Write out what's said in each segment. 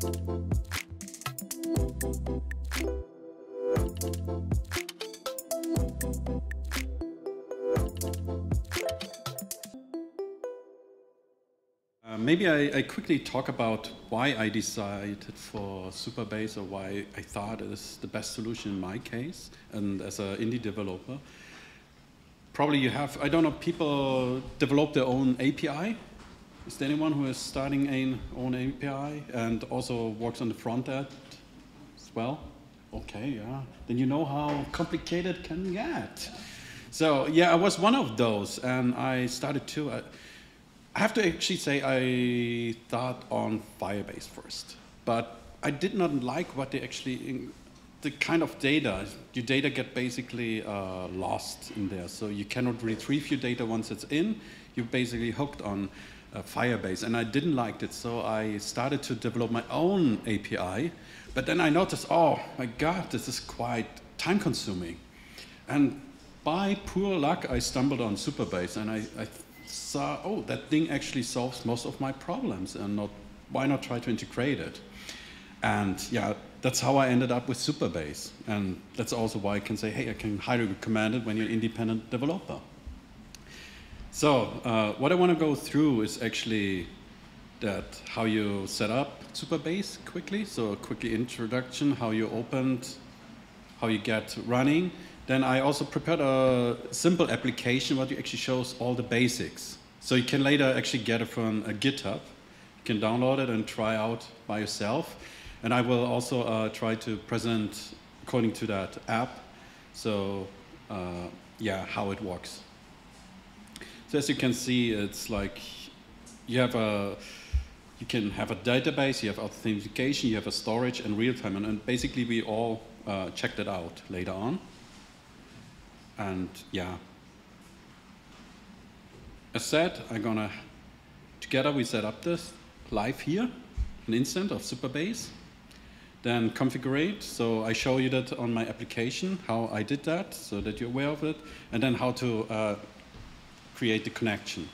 Uh, maybe I, I, quickly talk about why I decided for Supabase or why I thought it is the best solution in my case and as an indie developer. Probably you have, I don't know, people develop their own API. Is there anyone who is starting an own API and also works on the front end as well? Okay, yeah. Then you know how complicated it can get. So yeah, I was one of those and I started to. Uh, I have to actually say I thought on Firebase first, but I did not like what they actually, the kind of data, your data get basically uh, lost in there. So you cannot retrieve your data once it's in. You're basically hooked on uh, Firebase, and I didn't like it. So I started to develop my own API, but then I noticed, oh my God, this is quite time consuming. And by poor luck, I stumbled on Supabase, and I, I saw, oh, that thing actually solves most of my problems, and not, why not try to integrate it? And yeah, that's how I ended up with Supabase. And that's also why I can say, hey, I can highly recommend it when you're an independent developer. So uh, what I want to go through is actually that how you set up Supabase quickly. So a quick introduction, how you opened, how you get running, then I also prepared a simple application what you actually shows all the basics. So you can later actually get it from a GitHub. You can download it and try out by yourself. And I will also uh, try to present according to that app. So uh, yeah, how it works. So as you can see, it's like you have a you can have a database, you have authentication, you have a storage and real time, and, and basically we all uh, checked it out later on. And yeah, as said, I'm gonna, together we set up this live here, an instance of Supabase. then configure. So I show you that on my application, how I did that, so that you're aware of it, and then how to uh, create the connection.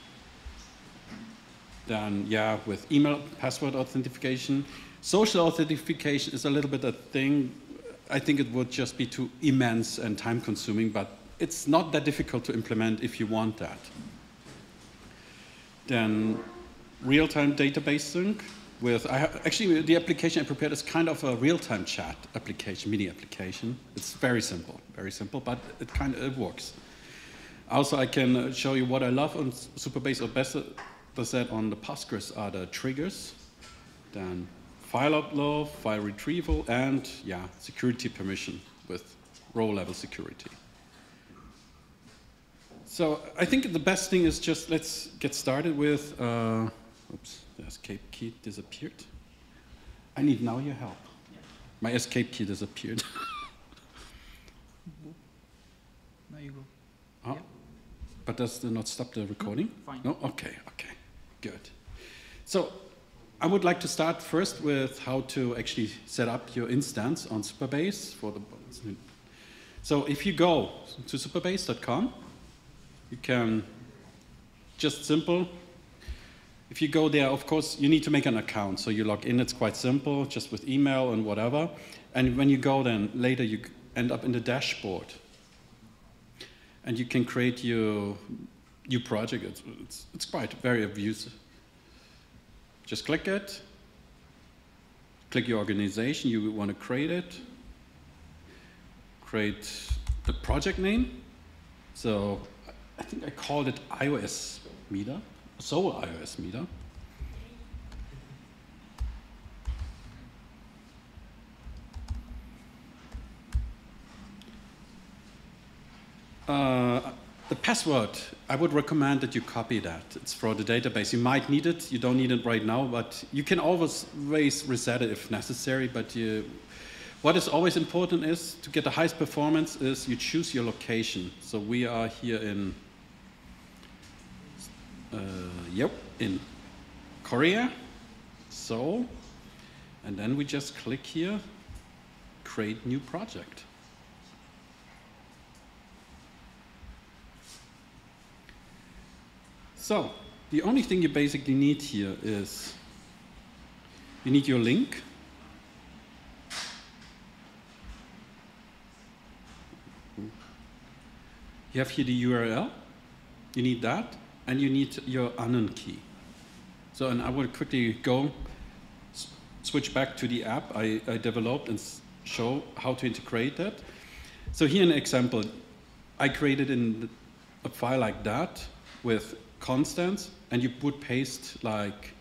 Then, yeah, with email password authentication. Social authentication is a little bit a thing. I think it would just be too immense and time consuming, but it's not that difficult to implement if you want that. Then real-time database sync with, I have, actually the application I prepared is kind of a real-time chat application, mini application. It's very simple, very simple, but it kind of it works. Also, I can show you what I love on Supabase or better said on the Postgres are the triggers, then file upload, file retrieval, and yeah, security permission with row level security. So I think the best thing is just let's get started with, uh, oops, the escape key disappeared. I need now your help. My escape key disappeared. now you go. Oh, yeah. But does it not stop the recording? No, fine. No? Okay, okay, good. So I would like to start first with how to actually set up your instance on Supabase. for the. So if you go to supabase.com, you can just simple. If you go there, of course, you need to make an account. So you log in, it's quite simple, just with email and whatever. And when you go then, later you end up in the dashboard. And you can create your new project. It's, it's, it's quite very obvious. Just click it. Click your organization, you want to create it. Create the project name. So I think I called it iOS meter, Seoul iOS meter. Uh, the password, I would recommend that you copy that. It's for the database. You might need it. You don't need it right now, but you can always reset it if necessary. But you, what is always important is to get the highest performance is you choose your location. So we are here in uh, yep, in Korea, Seoul, and then we just click here, create new project. So the only thing you basically need here is you need your link. You have here the URL. You need that. And you need your Anon key. So and I will quickly go switch back to the app I, I developed and show how to integrate that. So here an example. I created in a file like that with constants, and you would paste like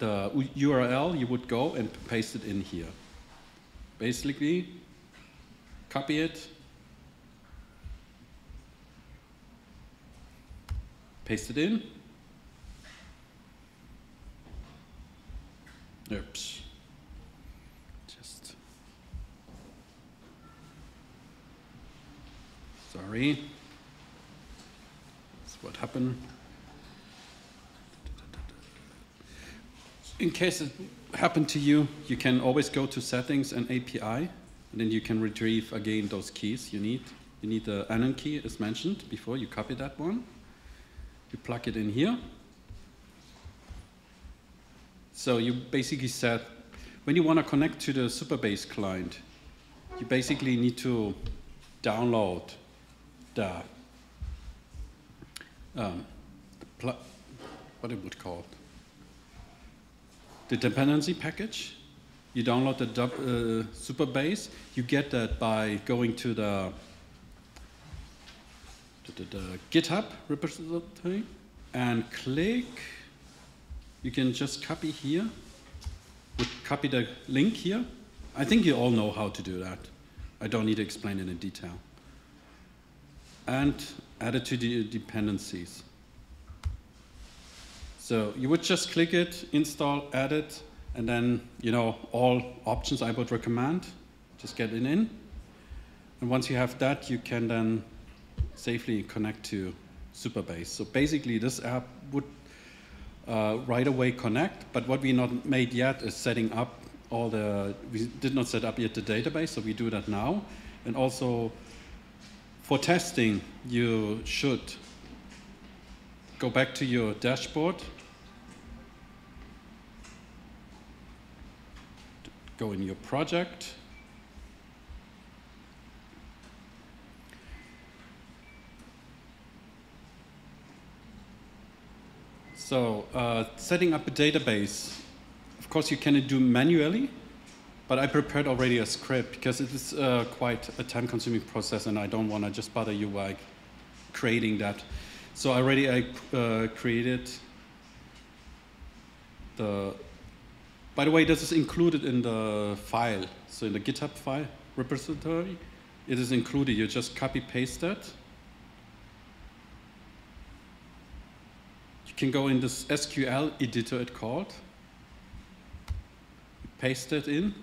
the URL, you would go and paste it in here. Basically, copy it, paste it in. Oops. Just sorry. What happened. In case it happened to you, you can always go to settings and API, and then you can retrieve again those keys you need. You need the anon key as mentioned before, you copy that one. You plug it in here. So you basically said, when you want to connect to the Supabase client, you basically need to download the, um, what it would call the dependency package. You download the uh, Supabase. You get that by going to the, to the GitHub repository and click. You can just copy here. We Copy the link here. I think you all know how to do that. I don't need to explain it in detail. And add it to the dependencies. So you would just click it, install, add it, and then, you know, all options I would recommend, just get it in. And once you have that, you can then safely connect to Supabase. So basically, this app would uh, right away connect, but what we not made yet is setting up all the, we did not set up yet the database, so we do that now. And also, for testing, you should go back to your dashboard. Go in your project. So uh, setting up a database, of course you can do manually, but I prepared already a script because it is uh, quite a time-consuming process and I don't want to just bother you by creating that. So already I uh, created the by the way, this is included in the file. So in the GitHub file repository, it is included. You just copy paste that. You can go in this SQL editor it called. Paste it in.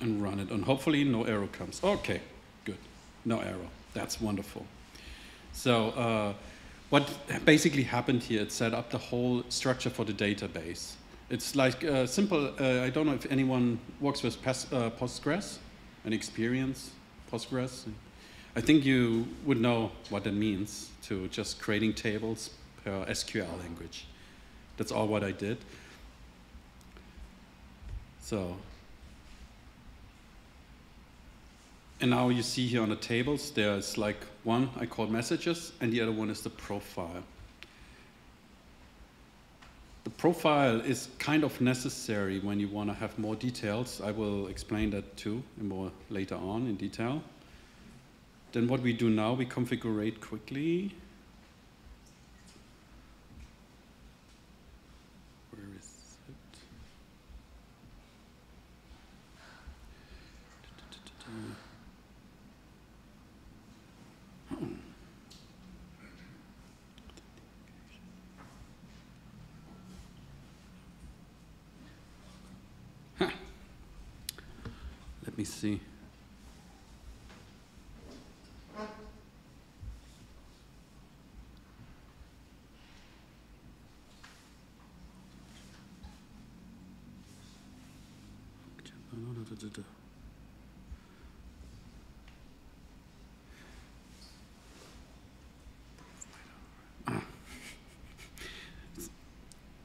And run it. And hopefully no error comes. Okay, good. No error. That's wonderful. So uh, what basically happened here, it set up the whole structure for the database. It's like uh, simple, uh, I don't know if anyone works with uh, Postgres, an experience Postgres. I think you would know what that means to just creating tables per SQL language. That's all what I did. So And now you see here on the tables, there's like one I call messages, and the other one is the profile. The profile is kind of necessary when you want to have more details. I will explain that too more later on in detail. Then what we do now, we configure quickly. me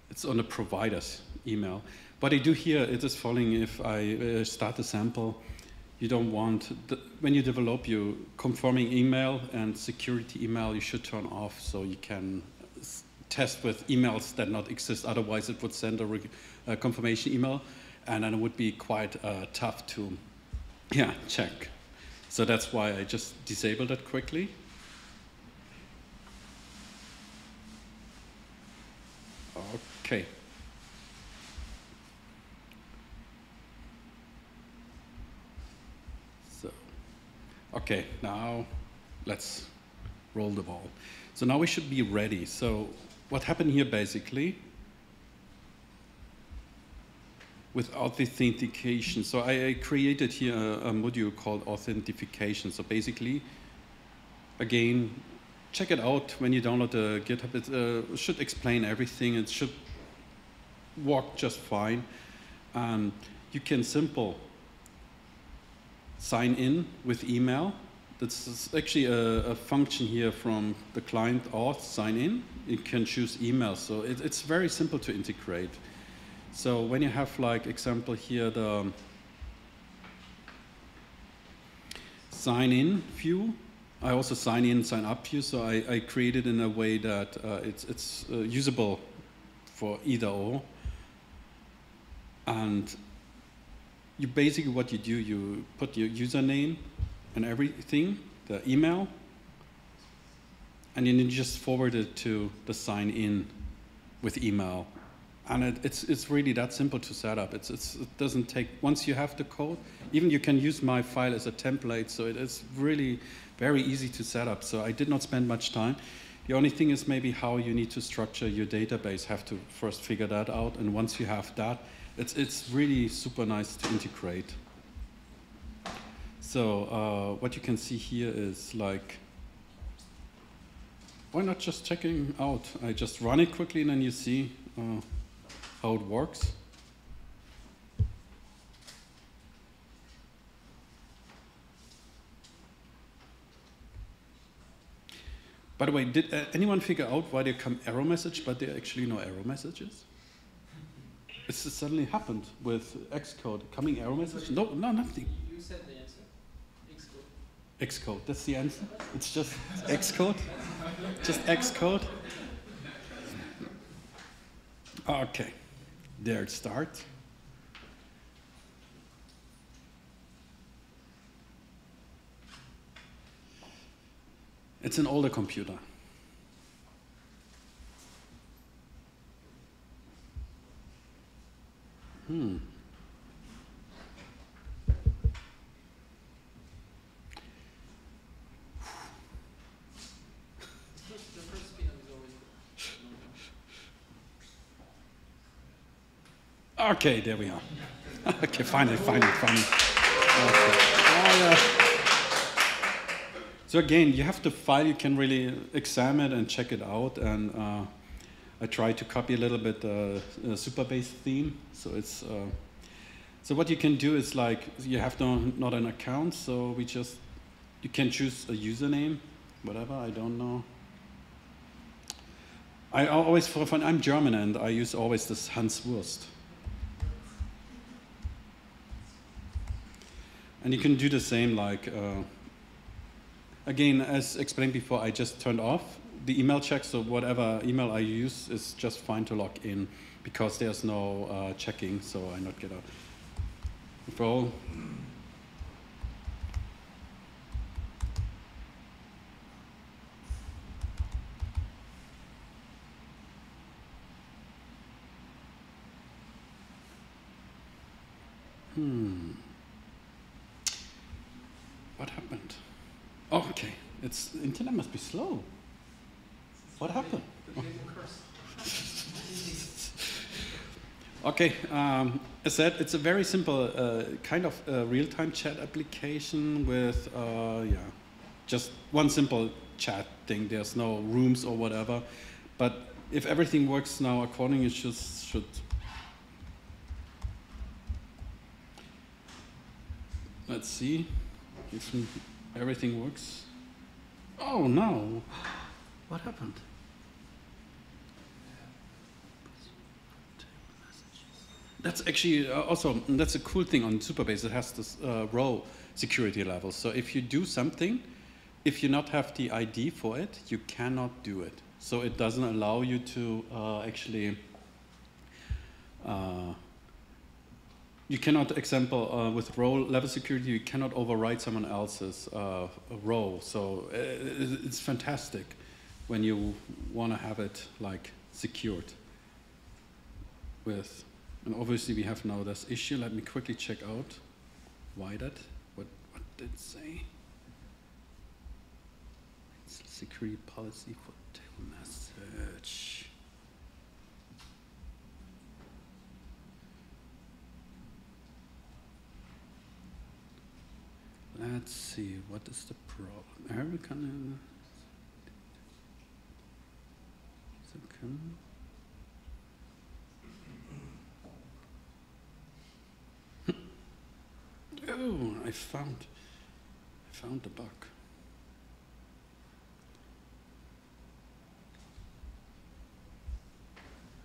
It's on the providers. email. What I do here, it is following if I uh, start a sample, you don't want, the, when you develop your conforming email and security email, you should turn off so you can test with emails that not exist. Otherwise, it would send a, a confirmation email, and then it would be quite uh, tough to, yeah, check. So that's why I just disabled it quickly. Okay. So, okay, now let's roll the ball. So now we should be ready. So what happened here basically, with authentication, so I, I created here a, a, module called authentication. So basically, again, check it out when you download the GitHub. It uh, should explain everything. It should work just fine. Um, you can simple sign in with email. That's actually a, a, function here from the client auth sign in. You can choose email. So it, it's very simple to integrate. So when you have like example here, the sign in view, I also sign in, sign up view. So I, I create it in a way that uh, it's, it's uh, usable for either or. And you basically what you do, you put your username and everything, the email, and then you just forward it to the sign in with email. And it, it's, it's really that simple to set up. It's, it's, it doesn't take, once you have the code, even you can use my file as a template, so it is really very easy to set up. So I did not spend much time. The only thing is maybe how you need to structure your database, have to first figure that out. And once you have that, it's, it's really super nice to integrate. So uh, what you can see here is like, why not just checking out? I just run it quickly and then you see uh, how it works. By the way, did uh, anyone figure out why there come error message, but there are actually no error messages? It suddenly happened with Xcode. Coming error message? No, no, nothing. You said the answer. Xcode. Xcode, that's the answer? It's just Xcode? just Xcode? Okay, there it starts. It's an older computer. Hmm. Okay, there we are. okay, finally, finally, finally. Okay. Oh. So again, you have the file, you can really examine it and check it out. And uh, I try to copy a little bit the uh, uh, Supabase theme. So it's uh, so what you can do is like you have no, not an account, so we just you can choose a username, whatever. I don't know. I always for fun. I'm German and I use always this Hans Wurst. And you can do the same like. Uh, again, as explained before, I just turned off the email check, so whatever email I use is just fine to log in because there's no uh, checking, so I not get a referral. Hmm. What happened? Oh, okay. It's internet must be slow. What happened? okay, um, as said, it's a very simple uh, kind of uh, real-time chat application with, uh, yeah, just one simple chat thing. There's no rooms or whatever. But if everything works now according, it should, should let's see if everything works. Oh no. What happened? that's actually uh, also that's a cool thing on Supabase. It has this uh, row security level. So if you do something, if you not have the ID for it, you cannot do it. So it doesn't allow you to uh, actually. Uh, you cannot, example, uh, with row level security, you cannot override someone else's uh, row. So uh, it's fantastic when you want to have it like secured with, and obviously we have now this issue. Let me quickly check out why that, what, what did it say? It's security policy for message. Let's see, what is the problem? Oh, I found, I found the bug.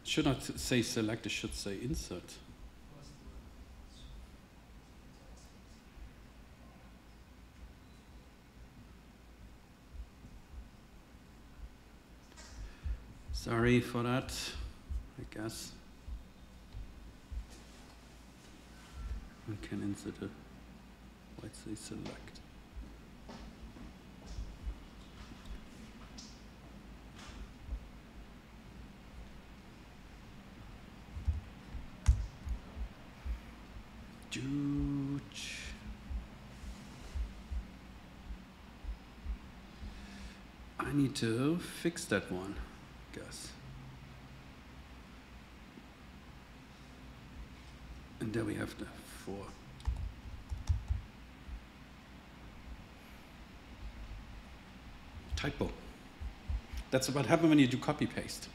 Should not say select, it should say insert. Sorry for that, I guess. We can insert a, let's say select. Dooch. I need to fix that one, guess. And there we have the four. Typo. That's what happens when you do copy paste.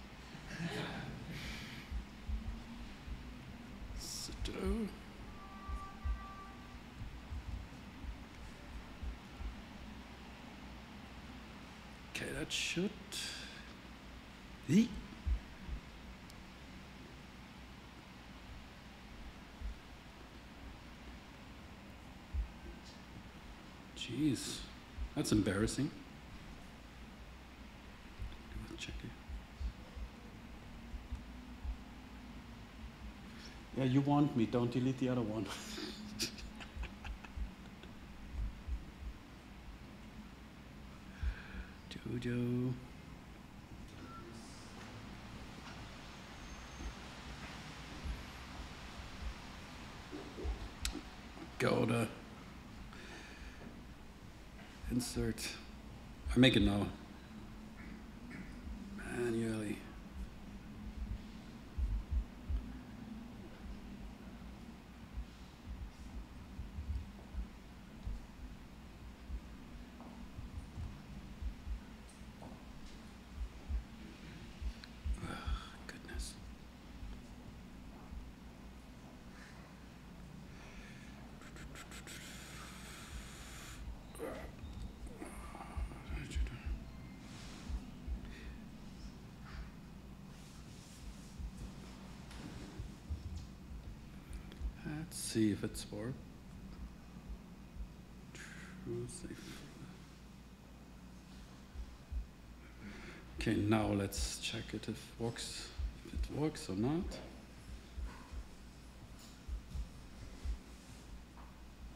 Okay, that should. Eek. Jeez, that's embarrassing. Yeah, you want me, don't delete the other one. Jojo. Go to insert. I make it now. Manually. Ugh, goodness. Let's see if it's worked. True. Okay, now let's check it if works if it works or not.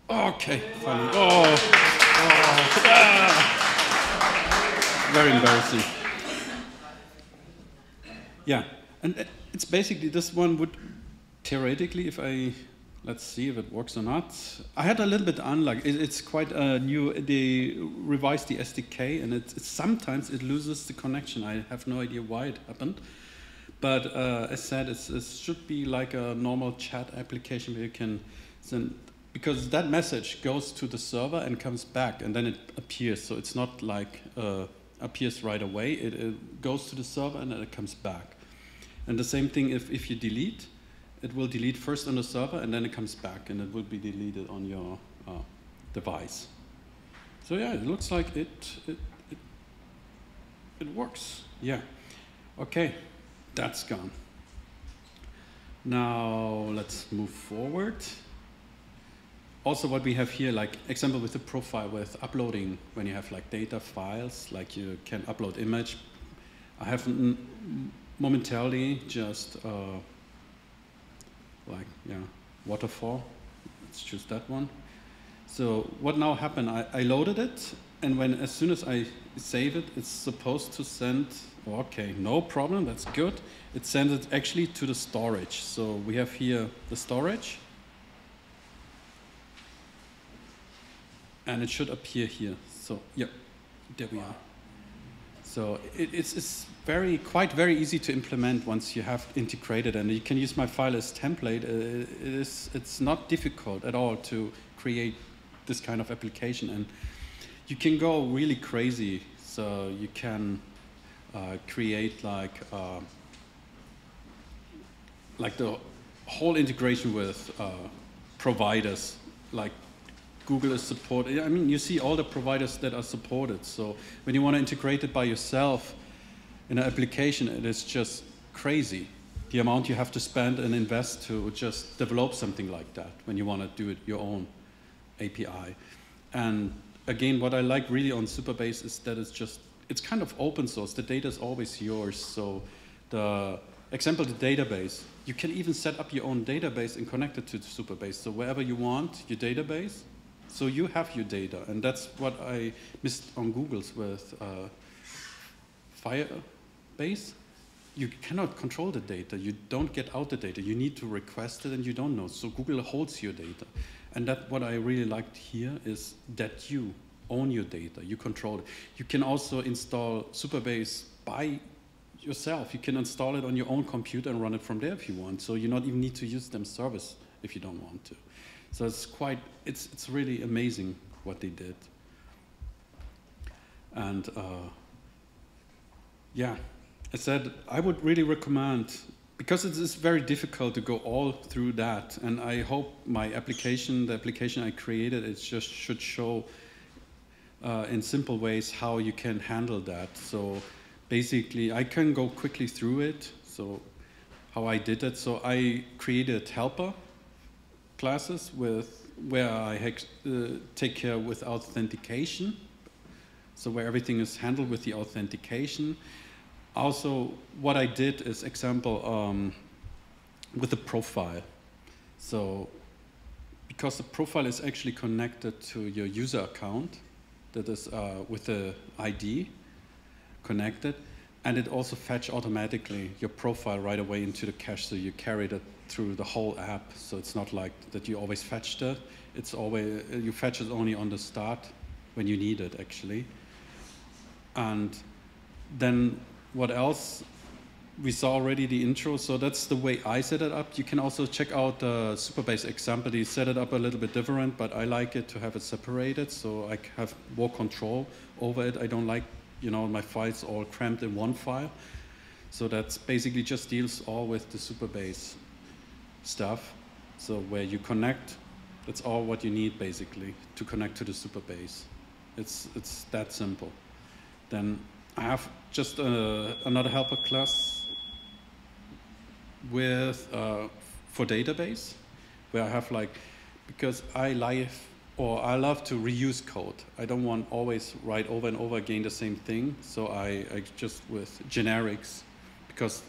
Okay, funny. Oh, oh. Ah. very embarrassing. Yeah, and uh, it's basically this one would theoretically, if I let's see if it works or not. I had a little bit unlucky. It, it's quite a new. They revised the SDK, and it, it, sometimes it loses the connection. I have no idea why it happened. But uh, as said, it should be like a normal chat application where you can send because that message goes to the server and comes back, and then it appears. So it's not like uh, appears right away. It, it goes to the server and then it comes back. And the same thing if, if you delete, it will delete first on the server and then it comes back and it will be deleted on your uh, device. So yeah, it looks like it, it, it, it works. Yeah. Okay, that's gone. Now let's move forward. Also what we have here, like example with the profile with uploading, when you have like data files, like you can upload image. I have momentarily just uh, like, yeah, waterfall. Let's choose that one. So what now happened, I, I loaded it, and when as soon as I save it, it's supposed to send, okay, no problem, that's good. It sends it actually to the storage. So we have here the storage, and it should appear here. So yeah, there we are. So it, it's, it's very, quite very easy to implement once you have integrated, and you can use my file as template. Uh, it is, it's not difficult at all to create this kind of application, and you can go really crazy. So you can uh, create like uh, like the whole integration with uh, providers like Google is supported. I mean, you see all the providers that are supported. So when you want to integrate it by yourself in an application, it is just crazy. The amount you have to spend and invest to just develop something like that when you want to do it your own API. And again, what I like really on Supabase is that it's just, it's kind of open source. The data is always yours. So the example, the database, you can even set up your own database and connect it to Supabase. So wherever you want your database, so you have your data, and that's what I missed on Google's with uh, Firebase. You cannot control the data. You don't get out the data. You need to request it, and you don't know. So Google holds your data, and that what I really liked here is that you own your data. You control it. You can also install Supabase by yourself. You can install it on your own computer and run it from there if you want. So you not even need to use them service if you don't want to. So it's quite, it's, it's really amazing what they did. And uh, yeah, I said I would really recommend, because it is very difficult to go all through that, and I hope my application, the application I created, it just should show uh, in simple ways how you can handle that. So basically, I can go quickly through it. So how I did it. So I created helper classes with where I uh, take care with authentication, so where everything is handled with the authentication. Also, what I did is example um, with the profile. So, because the profile is actually connected to your user account, that is uh, with the ID connected, and it also fetch automatically your profile right away into the cache, so you carry that through the whole app. So it's not like that you always fetch that. It's always, you fetch it only on the start when you need it actually. And then what else? We saw already the intro, so that's the way I set it up. You can also check out the Supabase example. He set it up a little bit different, but I like it to have it separated so I have more control over it. I don't like, you know, my files all cramped in one file. So that's basically just deals all with the Supabase stuff. So where you connect, that's all what you need basically to connect to the Supabase. It's, it's that simple. Then I have just uh, another helper class with, uh, for database, where I have like, because I like, or I love to reuse code. I don't want always write over and over again the same thing. So I, I just with generics, because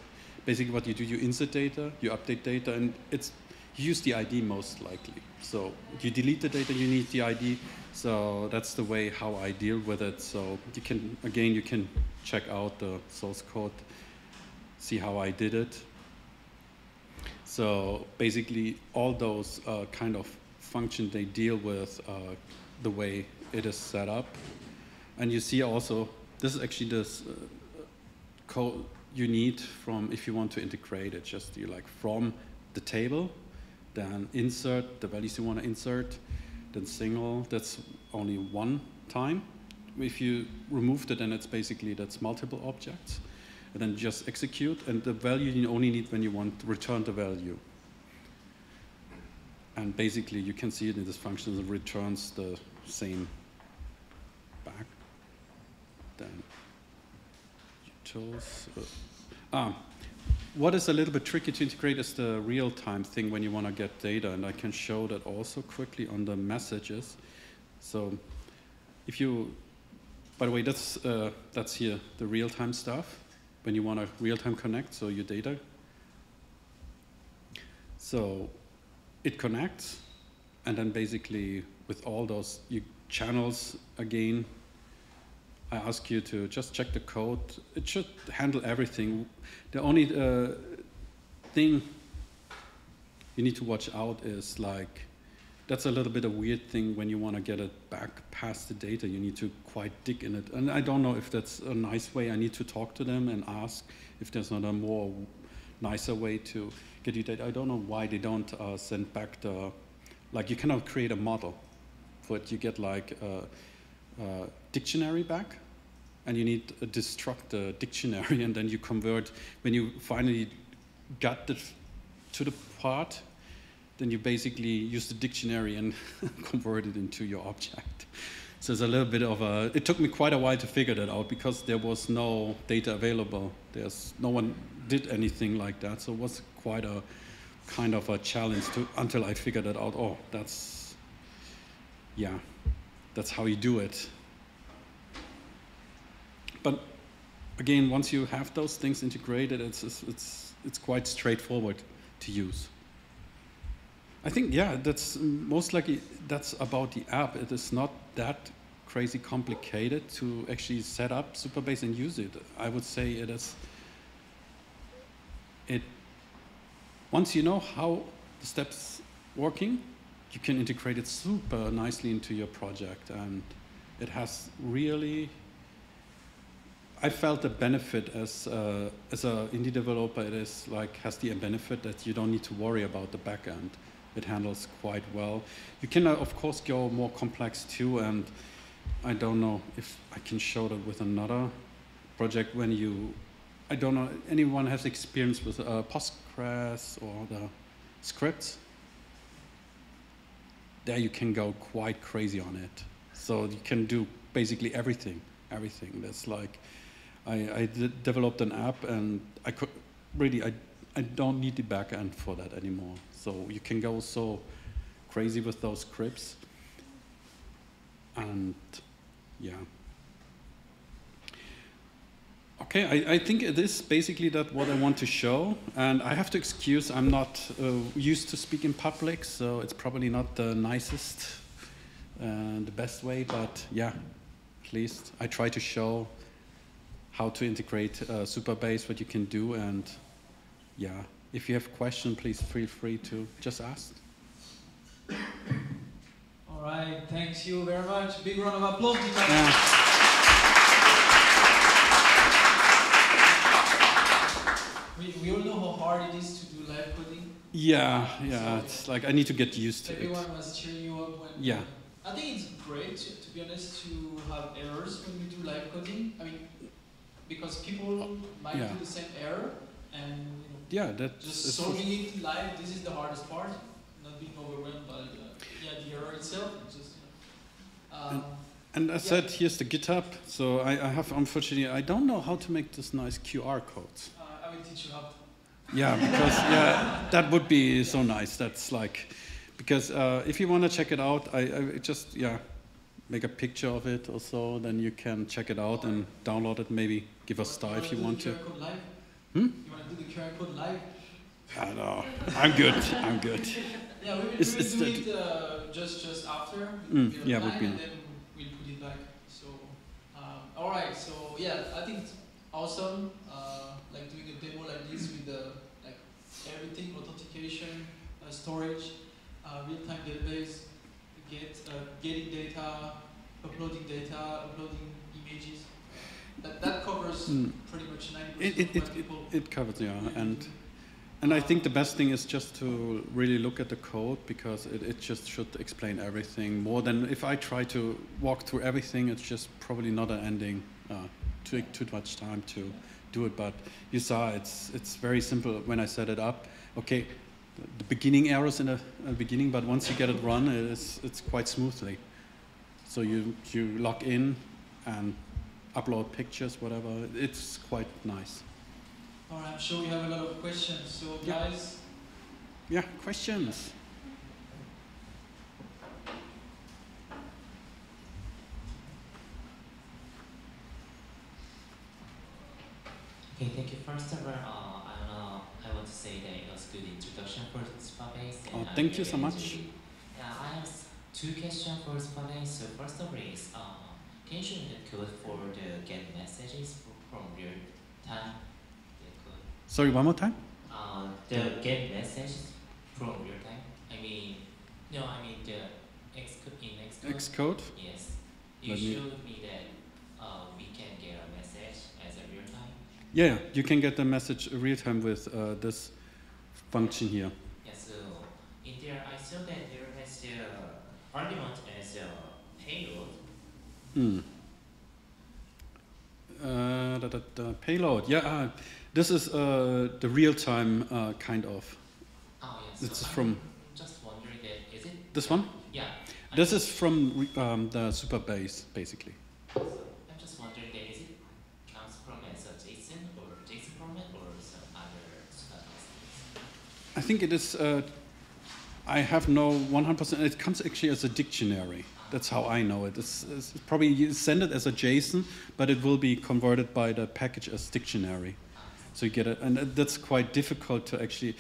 basically what you do, you insert data, you update data, and it's you use the ID most likely. So you delete the data, you need the ID. So that's the way how I deal with it. So you can, again, you can check out the source code, see how I did it. So basically all those uh, kind of functions, they deal with uh, the way it is set up. And you see also, this is actually this uh, code, you need from, if you want to integrate it, just you like from the table, then insert the values you want to insert, then single, that's only one time. If you removed it, then it's basically, that's multiple objects. And then just execute, and the value you only need when you want to return the value. And basically, you can see it in this function, it returns the same back. Then ah, what is a little bit tricky to integrate is the real-time thing when you want to get data, and I can show that also quickly on the messages. So if you, by the way, that's, uh, that's here, the real-time stuff, when you want to real-time connect, so your data. So it connects, and then basically with all those you, channels again, I ask you to just check the code. It should handle everything. The only uh, thing you need to watch out is like, that's a little bit a weird thing when you want to get it back past the data. You need to quite dig in it. And I don't know if that's a nice way. I need to talk to them and ask if there's not a more nicer way to get you data. I don't know why they don't uh, send back the, like you cannot create a model but. You get like, uh, uh, dictionary back, and you need to destruct the dictionary, and then you convert. When you finally got the, to the part, then you basically use the dictionary and convert it into your object. So it's a little bit of a. It took me quite a while to figure that out because there was no data available. There's no one did anything like that, so it was quite a kind of a challenge to until I figured it out. Oh, that's yeah that's how you do it. But again, once you have those things integrated, it's, it's, it's quite straightforward to use. I think, yeah, that's most likely, that's about the app. It is not that crazy complicated to actually set up Supabase and use it. I would say it is, it, once you know how the steps working, you can integrate it super nicely into your project and it has really I felt the benefit as uh, as an indie developer. It is like has the benefit that you don't need to worry about the backend. It handles quite well. You can uh, of course go more complex too, and I don't know if I can show that with another project when you. I don't know anyone has experience with uh, Postgres or the scripts there you can go quite crazy on it. So you can do basically everything, everything. That's like, I, I developed an app and I could really, I, I don't need the backend for that anymore. So you can go so crazy with those scripts. And yeah. Okay, I, I, think it is basically that what I want to show, and I have to excuse I'm not uh, used to speak in public, so it's probably not the nicest and the best way, but yeah, at least I try to show how to integrate uh, Supabase, what you can do, and yeah, if you have questions, please feel free to just ask. All right, thanks you very much. Big round of applause. We, we all know how hard it is to do live coding. Yeah, yeah. So it's like I need to get used to everyone it. Everyone was cheering you up when. Yeah. I think it's great, to, to be honest, to have errors when we do live coding. I mean, because people might yeah. do the same error, and you know, yeah, that just solving it live. This is the hardest part. Not being overwhelmed by the, yeah the error itself. Just um, and I yeah. said, here's the GitHub. So I, I, have, unfortunately, I don't know how to make this nice QR codes. I will teach you. Yeah, because yeah, that would be so nice. That's like, because uh, if you want to check it out, I, I, just yeah, make a picture of it or so. Then you can check it out and download it. Maybe give a star if you want to. Hmm? You want to do the QR code live? I know. I'm good. I'm good. yeah, we will, it's, we will do it uh, just just after. Mm, yeah, would be. And then we'll put it back. So, um, all right. So yeah, I think it's awesome. Uh, like doing a demo like this with the like everything, authentication, uh, storage, uh, real-time database, get uh, getting data, uploading data, uploading images. That, that covers mm. pretty much 90% it, it, it, people. It, covers, yeah. And and I think the best thing is just to really look at the code because it, it just should explain everything more than if I try to walk through everything, it's just probably not an ending. Uh, take too much time to do it, but you saw it's, it's very simple when I set it up. Okay, the beginning errors in the uh, beginning, but once you get it run, it's, it's quite smoothly. So you, you log in and upload pictures, whatever. It's quite nice. All right, I'm sure we have a lot of questions. So, Yeah. guys, Yeah, questions. Okay, thank you. First of all, uh, I I want to say that it was good introduction for Supabase. Oh, and I thank you so much. Yeah, I have two questions for Supabase. So first of all is, uh, can you show me the code for the get messages from real time? Sorry, one more time. Uh, the get messages from real time. I mean, no, I mean the X co- in Xcode. Xcode. yes. You Let me- showed me that uh, we can get a message as a real time. Yeah, you can get the message real time with uh, this function here. Yeah, so in there I saw that there has the argument as a payload. Hmm. Uh, da, da, da, payload. Yeah, uh, this is uh, the real time uh, kind of. Oh yeah, so This is I'm from- just wondering that is it This one? yeah. This is from um, the Supabase, basically. so I'm just wondering that is it comes from as a JSON or JSON format or some other stuff. I think it is. Uh, I have no 100%. It comes actually as a dictionary. That's how I know it. It's, it's probably you send it as a JSON, but it will be converted by the package as dictionary. So you get it, and that's quite difficult to actually.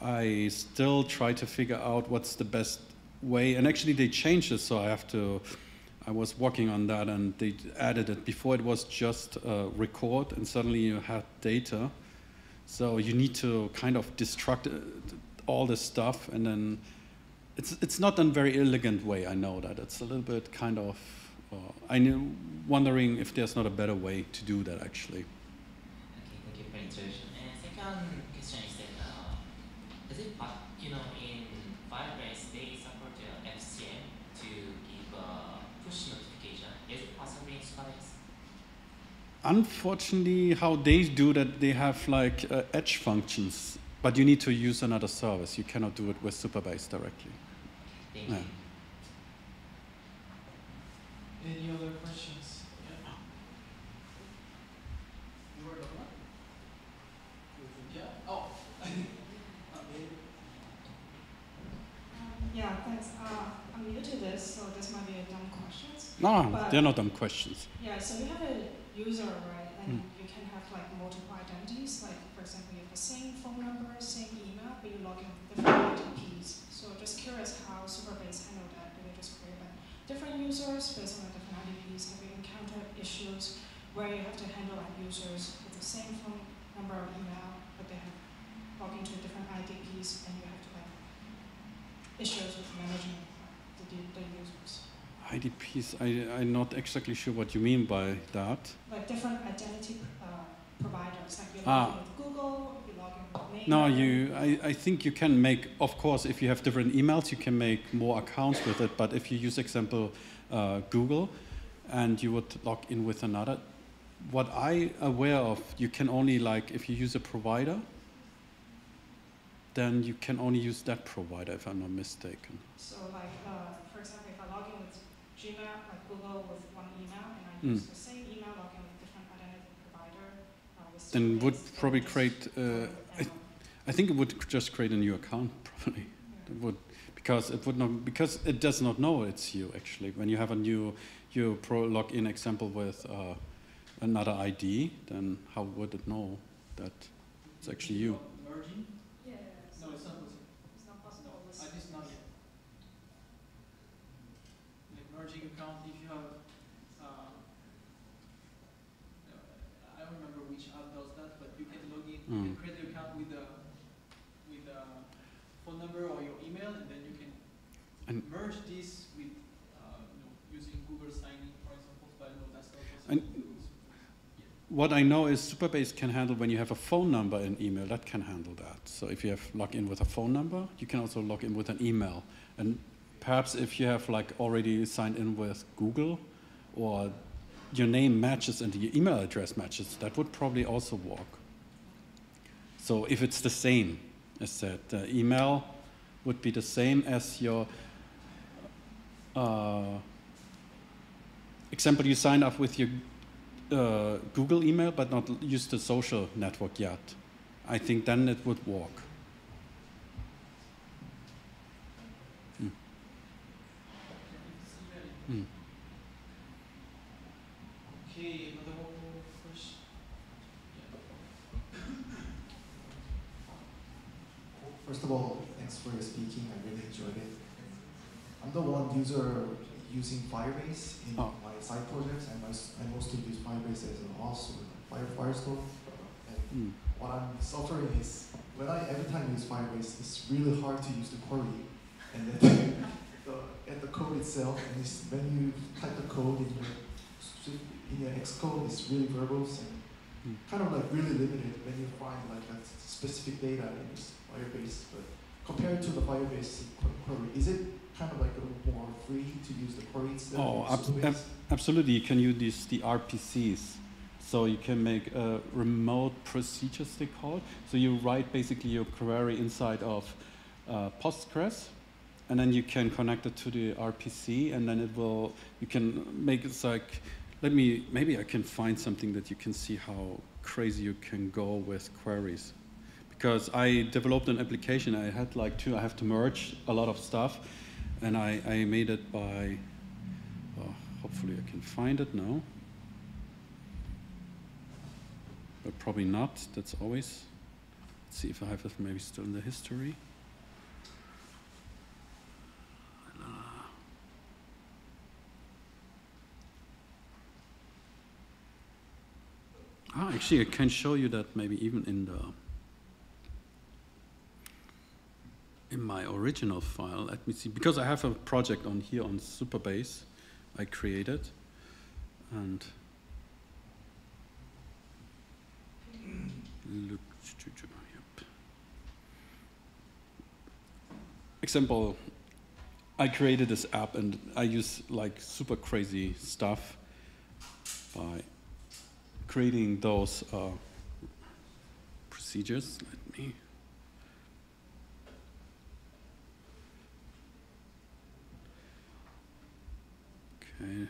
I still try to figure out what's the best way, and actually they changed it, so I have to. I was working on that, and they added it. Before it was just uh, record, and suddenly you had data. So you need to kind of destruct uh, all this stuff, and then it's it's not a very elegant way. I know that it's a little bit kind of. Uh, I'm wondering if there's not a better way to do that actually. Okay, thank you for introduction. And second question is that uh, is it po- you know in Firebase they support the FCM to give uh, push notification. Is it possible in Supabase? Unfortunately, how they do that, they have like uh, edge functions, but you need to use another service. You cannot do it with Supabase directly. Thank Yeah. you. any other questions? Yeah. You were the one? Yeah. Oh. Um, Yeah, thanks. Uh, I'm new to this, so this might be a dumb question. No, But- they're not dumb questions. Yeah, so you have a user, right, and Hmm. you can have like multiple identities. Like, for example, you have the same phone number, same email, but you log in with different IDPs. So just curious how Supabase handle that. Do they just create like different users based on like different IDPs? Have you encountered issues where you have to handle like users with the same phone number or email, but they have log into different IDPs, and you have to like issues with managing the, the users? IDPs, I, I'm not exactly sure what you mean by that. like different identity uh, providers, like you Ah. log in with Google, you log in with. No, you. I, I think you can make. Of course, if you have different emails, you can make more accounts with it. But if you use, example, uh, Google, and you would log in with another, what I aware of, you can only like if you use a provider. Then you can only use that provider, if I'm not mistaken. So like, uh, for example, if I log in with Gmail, like Google with one email, and I Mm. use the same email, log in with different identity provider, uh, Then would probably create. Uh, I, I think it would just create a new account, probably. yeah. It would because it would not because it does not know it's you actually. When you have a new you pro log in example with uh, another ID, then how would it know that it's actually you? Merging? Yeah, No, it's not possible. it's not possible. This- At least not yet. Like merging account, if you have, uh, uh, I don't remember which app does that, but you can log in, you can Mm. create the account with a, with a phone number or your email, and then you can And- merge this with, uh, you know, using Google Sign In, for example, but no, that's not possible. And- What I know is Supabase can handle when you have a phone number and email, that can handle that. So if you have log in with a phone number, you can also log in with an email. And perhaps if you have like already signed in with Google or your name matches and your email address matches, that would probably also work. So if it's the same as that, email would be the same as your uh, example, you sign up with your uh, Google email, but not use the social network yet. I think then it would work. Mm. Mm. Okay, another question. First of all, thanks for your speaking. I really enjoyed it. I'm the one user using Firebase in Oh. Side projects, and I, s- I mostly use Firebase as an OS or Fire Firestore. And Mm. what I'm suffering is when I every time I use Firebase, it's really hard to use the query, and then the, and the code itself, and it's, when you type the code in your in your Xcode, it's really verbose and Mm. kind of like really limited when you find like that specific data in this Firebase. But compared to the Firebase query, is it kind of like a little more free to use the itself? Oh, ab- ab- absolutely. You can use the RPCs. So you can make uh, remote procedures, they call it. So you write basically your query inside of uh, Postgres, and then you can connect it to the RPC, and then it will, you can make it like, let me, maybe I can find something that you can see how crazy you can go with queries. Because I developed an application, I had like two, I have to merge a lot of stuff, and I, I made it by, oh, hopefully I can find it now. But probably not, that's always. Let's see if I have it maybe still in the history. Ah, actually, I can show you that maybe even in the in my original file. Let me see, because I have a project on here on Supabase, I created, and look. Yep. Example, I created this app and I use like super crazy stuff by creating those uh, procedures. Let me. Okay.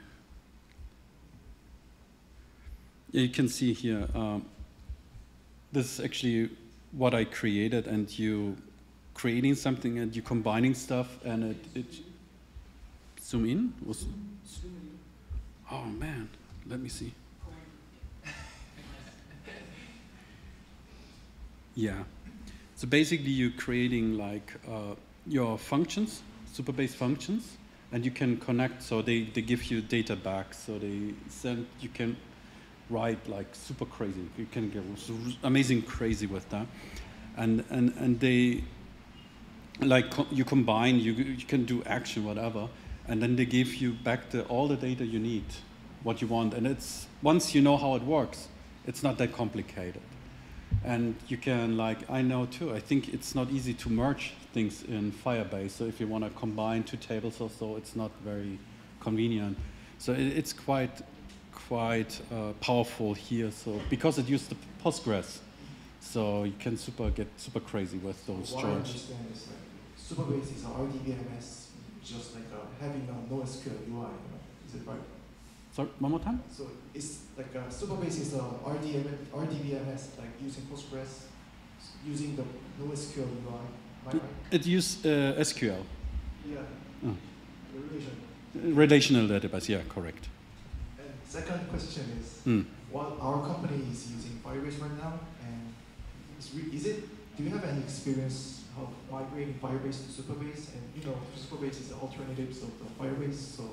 You can see here. Um, this is actually what I created, and you creating something and you combining stuff, and it, it zoom in was. Oh man, let me see. Yeah. So basically, you're creating like uh, your functions, Supabase functions, and you can connect. So they, they give you data back. So they send. You can write like super crazy. You can get amazing crazy with that, and and and they like co- you combine. You you can do action whatever, and then they give you back the all the data you need, what you want, and it's once you know how it works, it's not that complicated and you can like I know too. I think it's not easy to merge things in Firebase. So if you want to combine two tables or so, it's not very convenient. So it, it's quite quite uh, powerful here. So because it used the Postgres, so you can super get super crazy with those What I storage. understand is like Supabase is a RDBMS, just like a, having a NoSQL UI. Is it right? Sorry, one more time. So it's like a Supabase is a RDM, RDBMS, like using Postgres, using the NoSQL UI. It uses uh, SQL, Yeah. Oh. The relation. relational database. Yeah, correct. And second question is, Mm. what our company is using Firebase right now, and is, is it? Do you have any experience of migrating Firebase to Supabase? And you know, Supabase is the alternative of the Firebase, so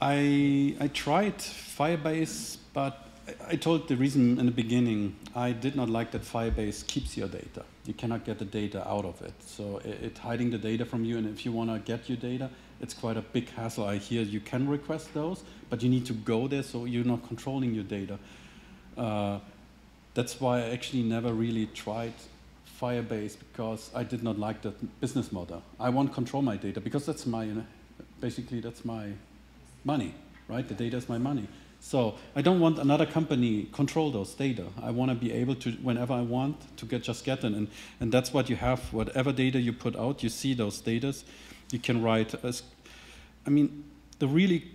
I I tried Firebase, but I, I told the reason in the beginning. I did not like that Firebase keeps your data. You cannot get the data out of it, so it, it's hiding the data from you. And if you want to get your data, it's quite a big hassle. I hear you can request those, but you need to go there, so you're not controlling your data. Uh, that's why I actually never really tried Firebase because I did not like that business model. I want to control my data because that's my, basically that's my money, right? The data is my money. So I don't want another company control those data. I want to be able to, whenever I want, to get just get them, and and that's what you have. Whatever data you put out, you see those data. You can write. As, I mean, the really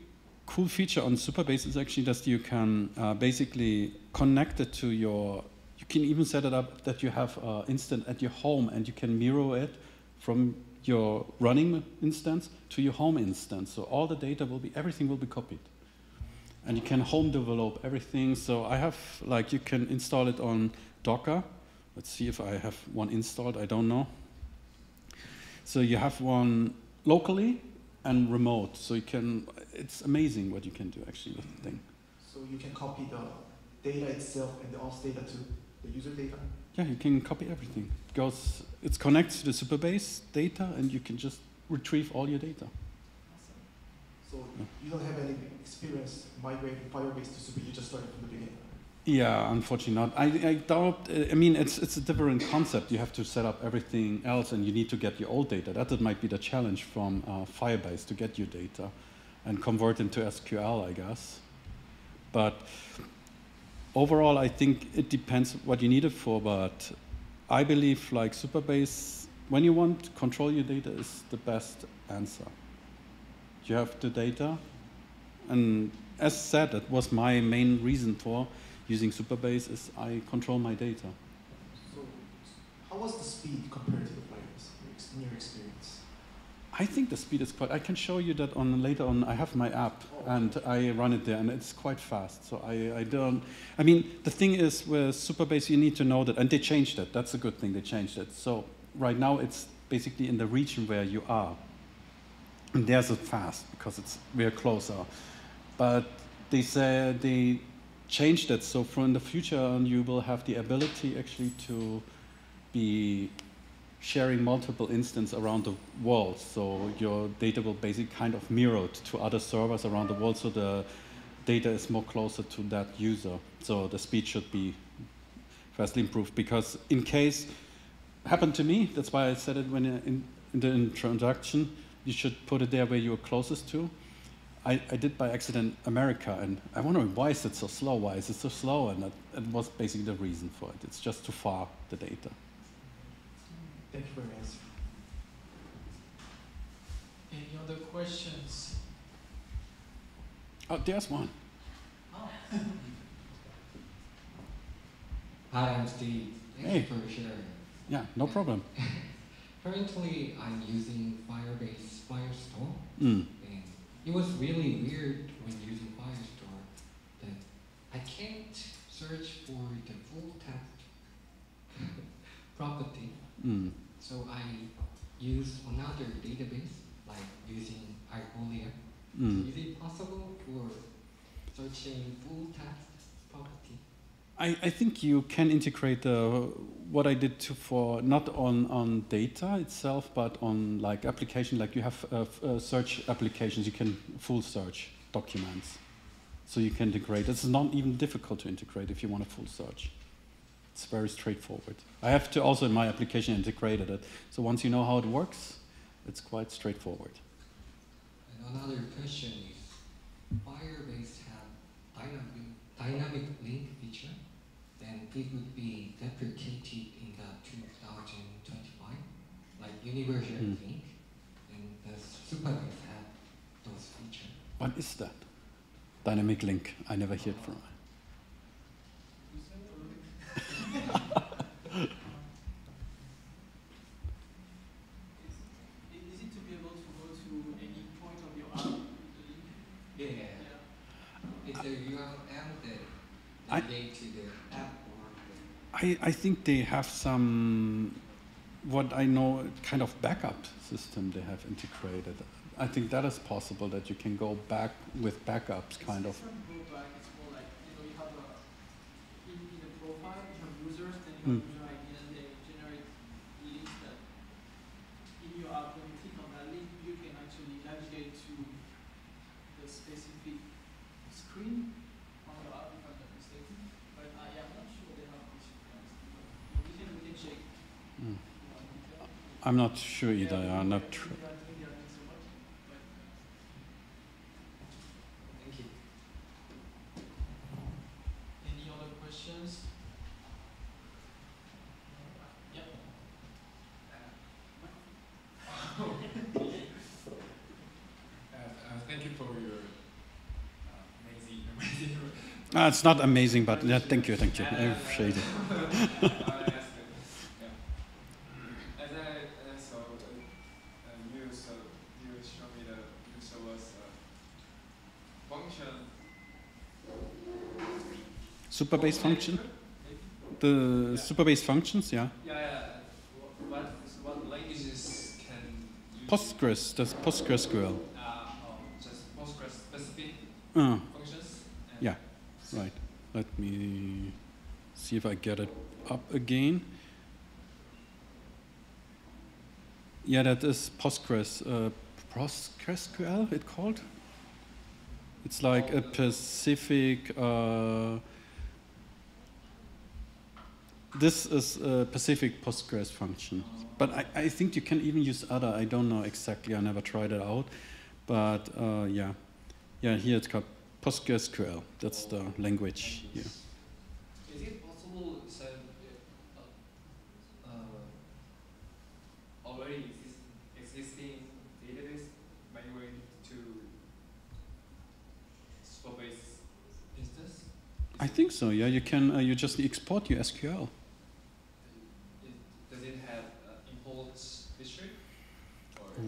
cool feature on Supabase is actually that you can uh, basically connect it to your. You can even set it up that you have uh, instant at your home and you can mirror it from your running instance to your home instance. So all the data will be, everything will be copied. And you can home develop everything. So I have, like, you can install it on Docker. Let's see if I have one installed, I don't know. So you have one locally and remote. So you can, it's amazing what you can do actually with the thing. So you can copy the data itself and the auth data to the user data? Yeah, you can copy everything. It goes, it's connected to the Supabase data and you can just retrieve all your data. So you don't have any experience migrating Firebase to Super, you just started from the beginning. Yeah, unfortunately not. I, I doubt, I mean, it's, it's a different concept. You have to set up everything else and you need to get your old data. That might be the challenge from uh, Firebase to get your data and convert into SQL, I guess. But overall, I think it depends what you need it for, but I believe like Supabase, when you want control your data is the best answer. You have the data, and as said, that was my main reason for using Supabase is I control my data. So how was the speed compared to the Firebase in your experience? I think the speed is quite. I can show you that on later on. I have my app and I run it there, and it's quite fast. So I, I don't. I mean, the thing is with Supabase, you need to know that, and they changed it. That's a good thing. They changed it. So right now, it's basically in the region where you are, and there's it fast because it's we're closer. But they say they changed it. So in the future, on you will have the ability actually to be sharing multiple instances around the world. So your data will basically kind of mirrored to other servers around the world. So the data is more closer to that user. So the speed should be vastly improved because in case happened to me, that's why I said it when in, in the introduction, you should put it there where you're closest to. I, I did by accident America, and I wonder why is it so slow? Why is it so slow? And that, that was basically the reason for it. It's just too far, the data. Thank you for your answer. Any other questions? Oh, there's one. Oh. Hi, I'm Steve. Thank Hey. you for sharing. Yeah, no problem. Currently, I'm using Firebase Firestore, Mm. and it was really weird when using Firestore that I can't search for the full text property. Mm. So I use another database, like using Algolia. Mm. Is it possible for searching full text property? I, I think you can integrate uh, what I did to for not on, on data itself, but on like application, like you have uh, uh, search applications, you can full search documents. So you can integrate. It's not even difficult to integrate if you want a full search. It's very straightforward. I have to also in my application integrated it. So once you know how it works, it's quite straightforward. And another question is, Firebase have dynamic, dynamic link feature, and it would be deprecated in the 2025, like universal Hmm. link, and the Supabase have those features. What is that? Dynamic link. I never heard from it. Is it to be able to go to any point of your app? Yeah. Yeah. It's a URL that I- relate to the app or I, I think they have some, what I know, kind of backup system they have integrated. I think that is possible that you can go back with backups, kind of. It's not it's like, you know, you have a, in, in a profile, you have users, then you have Mm. user ID, and they generate links that in your app, when you click on that link, you can actually navigate to the specific screen on your app, if I'm not mistaken. But I am not sure they have this, to be honest. But we can, we can check. Mm. if you want detail. I'm not sure either. I'm not sure. are doing their links so much, but, uh, Thank you. Any other questions? Yep. Thank you for your amazing, amazing Ah, it's not amazing, but yeah, thank you, thank you. I appreciate it. As I, as I saw uh, uh, you, so you show me the you show us uh, function. Supabase function? The Supabase functions, yeah. Yeah, yeah. What what languages can? Postgres, that's PostgreSQL. Uh, oh, just Postgres specific Ah, functions. Yeah. right. Let me see if I get it up again. Yeah, that is Postgres. Uh, PostgreSQL, it called? It's like a Pacific. Uh, this is a Pacific Postgres function. But I, I think you can even use other. I don't know exactly. I never tried it out. But uh, yeah, yeah. Here it's called PostgreSQL. That's the language here. Is it possible to send uh, already exist, existing database migrate to Supabase instance? I think so. Yeah, you can. Uh, you just export your SQL. It, does it have uh, import history? Or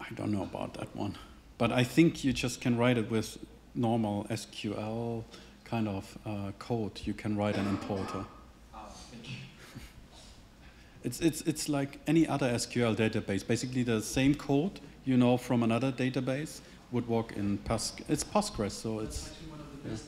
I don't know about that one, but I think you just can write it with normal SQL kind of uh, code. You can write an importer. ah. It's it's it's like any other SQL database. Basically, the same code you know from another database would work in Past. It's Postgres, so That's it's